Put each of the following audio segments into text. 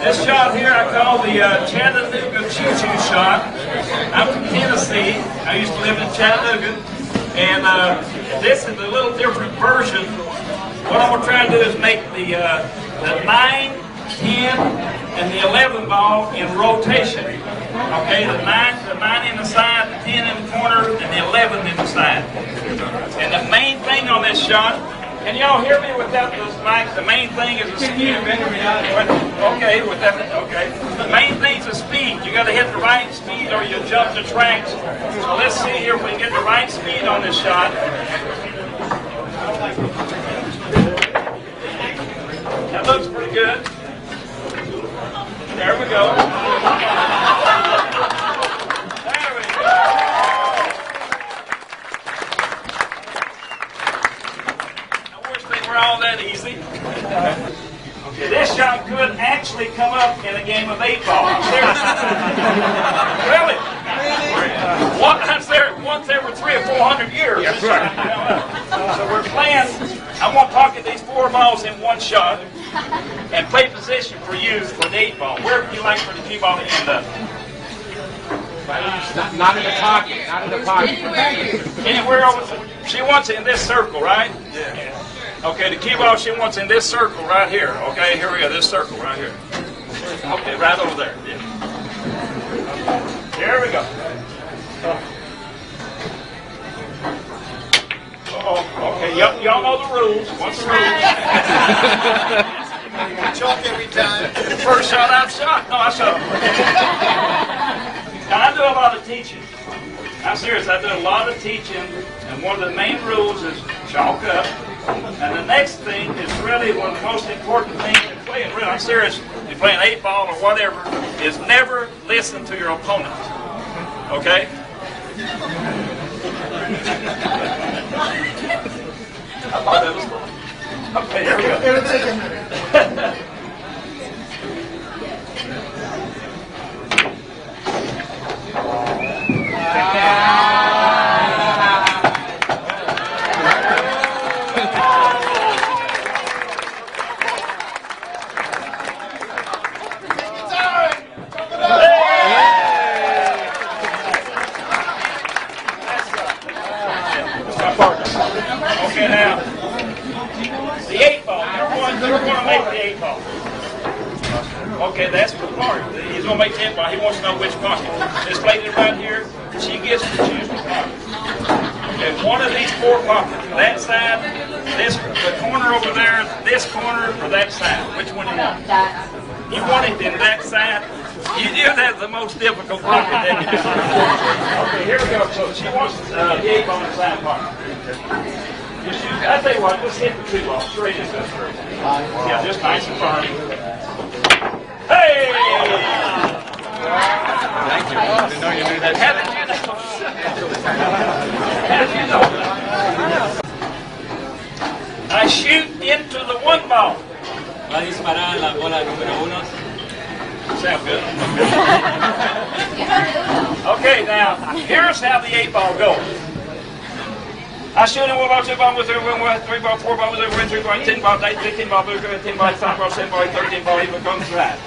This shot here I call the uh, Chattanooga Choo Choo shot. I'm from Tennessee. I used to live in Chattanooga. And uh, this is a little different version. What I'm going to try to do is make the, uh, the 9, 10, and the 11 ball in rotation. Okay, the 9, the 9 in the side, the 10 in the corner, and the 11 in the side. And the main thing on this shot can y'all hear me without this mic? The main thing is the speed. Okay, with that, okay. The main thing is the speed. You got to hit the right speed or you jump the tracks. So let's see here if we can get the right speed on this shot. That looks pretty good. There we go. There we go. I wish they were all that easy. Okay, this shot could actually come up in a game of eight ball. Seriously. really? Once, there, once every three or four hundred years. That's right. So we're playing. I'm going to pocket these four balls in one shot and play position for you for the eight ball. Where would you like for the cue ball to end up? Not, not in the pocket. Not in the pocket. Anywhere over. She wants it in this circle, right? Yeah. Okay, the cue ball she wants in this circle right here. Okay, here we go. This circle right here. Okay, right over there. Yeah. There we go. Oh, okay. Y'all, y'all know the rules. What's the rules? Chalk every time. First shot I've shot. No, I shot. now, I do a lot of teaching. I'm serious. I do a lot of teaching, and one of the main rules is chalk up. And the next thing is really one of the most important things in playing. Really, I'm serious. You're playing eight ball or whatever. Is never listen to your opponent. Okay. I thought that was cool. Okay, here we go. It'll take a minute. my partner. Okay, now, the eight ball. You're going, you're going to make the eight ball. Okay, that's the to make eight. He wants to know which pocket. This lady right here, she gets to choose the pocket. Okay, one of these four pockets. That side, this, the corner over there, this corner, or that side. Which one do you want? You want it in that side? You knew that's the most difficult pocket? Okay, here we go. So she wants uh, the eight on the side pocket. Just I tell you what, just hit the two ball straight into the. Yeah, just nice and firm. Hey! Thank you. I didn't know you knew that. How did you know? How did you know? I shoot into the one ball. Va a disparar la bola número uno. Sound good? okay, now, here's how the eight ball goes. I shoot in one ball, two ball, with three ball, four ball, with three, three ball, ten ball, eight, fifteen ball, blue, ten ball, five ball, seven ball, thirteen ball, even comes right.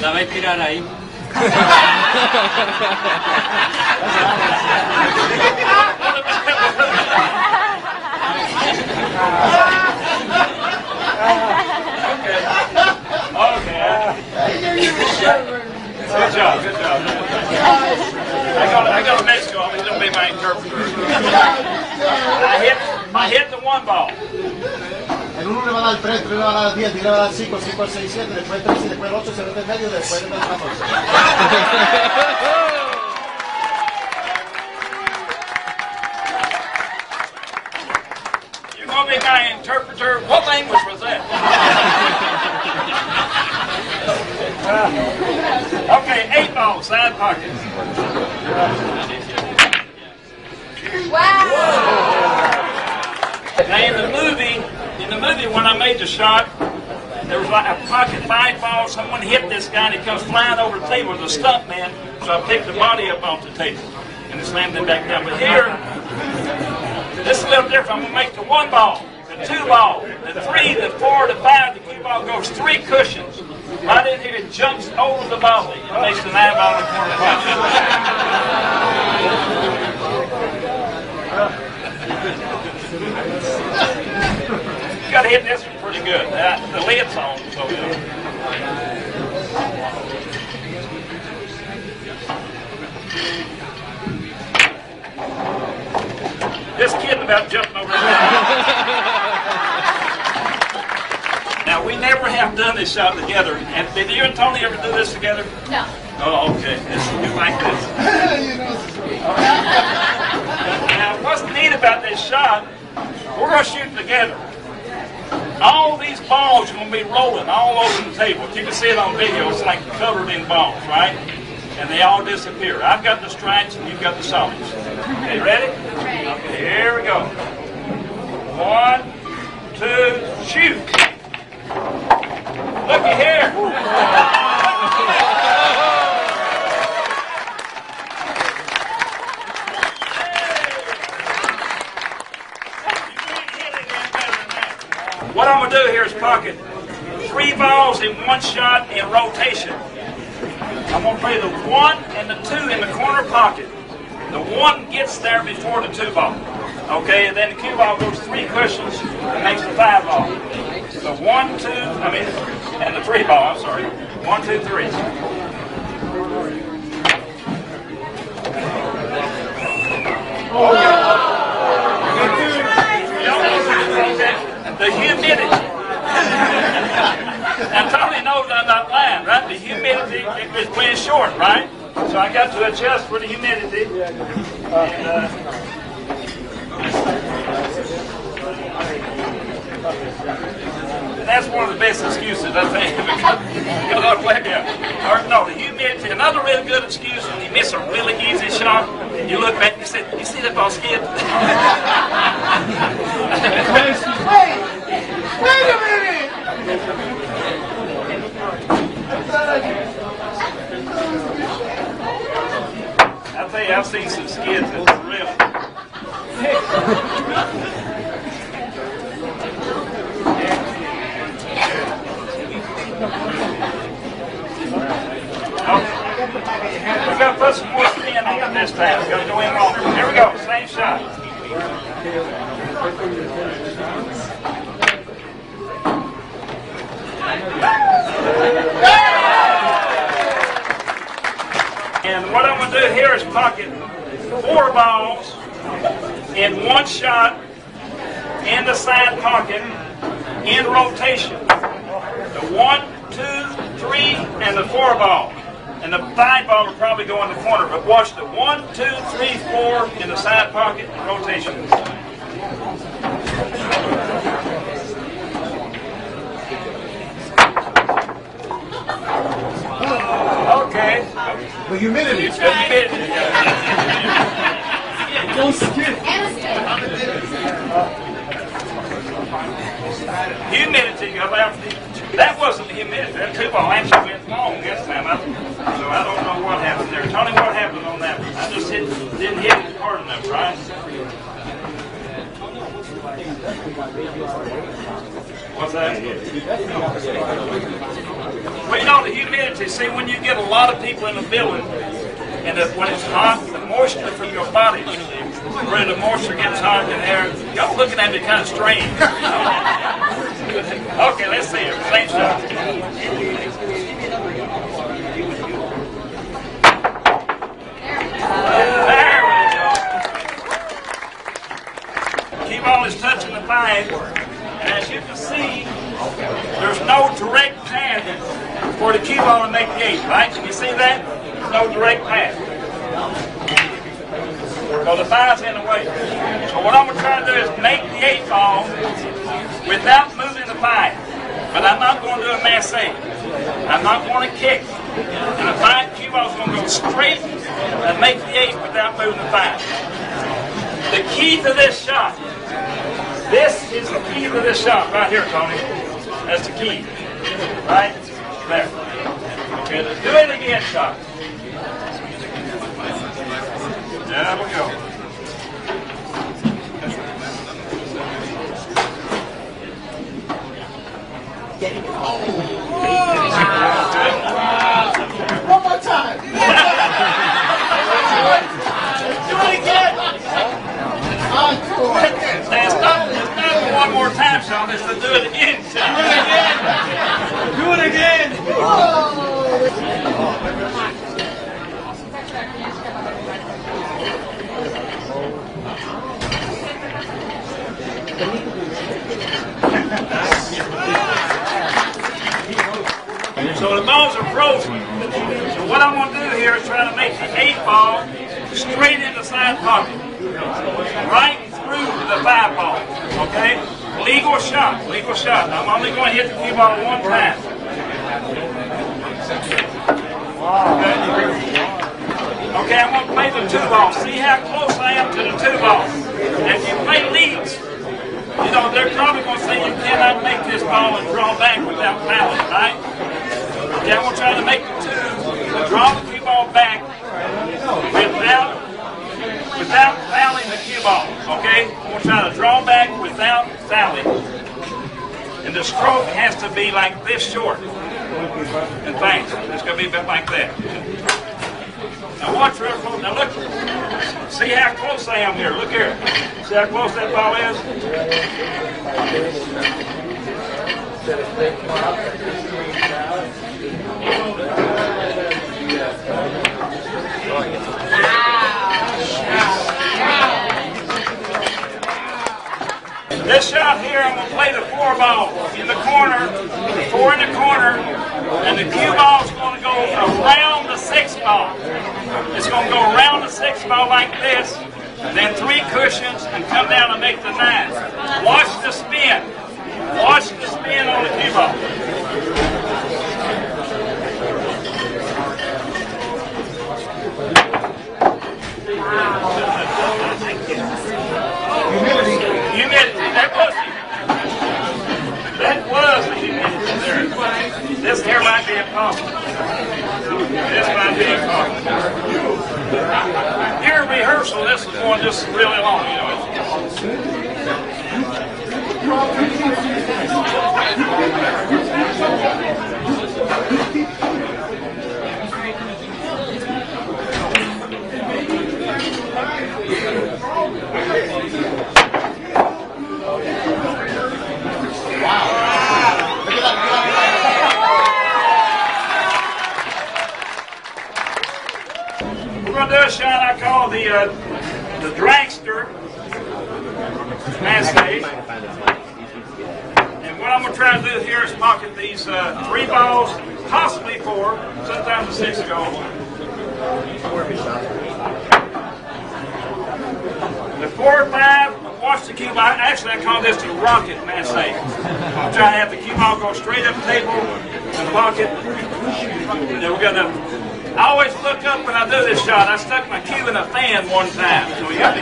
La va a tirar ahí. Good job, good job. I go to, I go to Mexico, I'm going to be my interpreter. I hit, I hit the one ball. El 1 le va a dar el 3, el 3 le va a dar el 10, 10 le va a dar el 5, 5 al 6, 7, después el 13, después el 8, se mete en medio, después el 14. You're going to be my interpreter. What language was that? okay, eight ball, side pocket. Now in the movie, in the movie when I made the shot, there was like a pocket five ball. Someone hit this guy and he comes flying over the table. It was a stunt man, so I picked the body up off the table and slammed him back down. But here, this is a little different. I'm gonna make the one ball, the two ball, the three, the four, the five, the cue ball goes three cushions right in here and jumps over the ball, it makes the nine ball in the corner pocket. You gotta hit this one pretty good. Uh, the lid's on, so good. This kid about jumping over Now, we never have done this shot together. And did you and Tony ever do this together? No. Oh, okay. This is good like this. Now, what's neat about this shot, we're going to shoot together. All these balls are going to be rolling all over the table. If You can see it on video. It's like covered in balls, right? And they all disappear. I've got the strikes and you've got the solids. Okay, ready? Okay, here we go. One, two, shoot. Looky here. What I'm gonna do here is pocket three in one shot in rotation. I'm gonna play the one and the two in the corner pocket. The one gets there before the two ball. Okay, and then the cue ball goes three cushions and makes the five ball. The one, two, I mean, and the three ball, I'm sorry. One, two, three. Oh. The humidity. Now Tony knows I'm not lying, right? The humidity is playing short, right? So I got to adjust for the humidity. And, uh, and that's one of the best excuses, I think. Or no, the humidity. Another really good excuse when you miss a really easy shot, you look back and you say, "You see that ball skid?" Wait a minute! I tell you, I've seen some skids that's real. Okay. We got to put some more spin on it this time. We got to go in longer. Here we go. Same shot. And what I'm going to do here is pocket four balls in one shot in the side pocket in rotation. The one, two, three, and the four ball. And the five ball will probably go in the corner. But watch the one, two, three, four in the side pocket rotation. Okay. The humidity. To be- Humidity that wasn't humidity. That ball actually went long this time. I, so I don't know what happened there. Tony, what happened on that one? I just hit, didn't hit it hard enough, right? What's that? Well, you know, the humidity, see, when you get a lot of people in the building, and the, when it's hot, the moisture from your body, where the moisture gets hot in there, y'all looking at me kind of strange. okay, let's see it. Same shot. There we go. Keep on is pipe. And as you can see, there's no direct path for the cue ball to make the eight, right? Can you see that? There's no direct path. So the five's in the way. So what I'm going to try to do is make the eight ball without moving the five. But I'm not going to do a massé. I'm not going to kick. And the five cue ball's going to go straight and make the eight without moving the five. The key to this shot this is the key to this shot right here, Tony. That's the key. Right? There. Okay, let's do it again, shot. There we go. Okay. Oh, shot. It's the do it again. Do it again. So the balls are frozen. So what I'm going to do here is try to make the eight ball straight in the side pocket. Right through the five ball. Okay? Legal shot. Shot. I'm only going to hit the cue ball one time. Okay? Okay, I'm going to play the two ball. See how close I am to the two ball. If you play leads, you know, they're probably going to say you cannot make this ball and draw back without fouling, right? Okay, I'm going to try to make the two, draw the cue ball back without, without fouling the cue ball, okay? I'm going to try to draw back without fouling. And the stroke has to be like this short. And thanks. It's going to be a bit like that. Now watch real close. Now look. See how close I am here. Look here. See how close that ball is? This shot here, I'm going to play the four ball in the corner, four in the corner, and the cue ball is going to go around the six ball. It's going to go around the six ball like this, and then three cushions, and come down and make the nine. Watch the spin. Watch the spin on the cue ball. Humility. Humidity, that was it. That was the humidity there. Here might be a problem. This might be a problem. Your rehearsal, this is going just really long, you know. Look at that. Look at that. We're going to do a shot I call the uh, the dragster man stage. And what I'm going to try to do here is pocket these uh, three balls, possibly four, sometimes a six go. The four or five, watch the cue ball. Actually, I call this the rocket man stage. I'm trying to have the cue ball go straight up the table and pocket. Then we're gonna. I always look up when I do this shot. I stuck my cue in a fan one time. So you got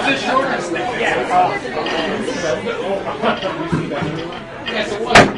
Is this yours? Yeah. yes, it was.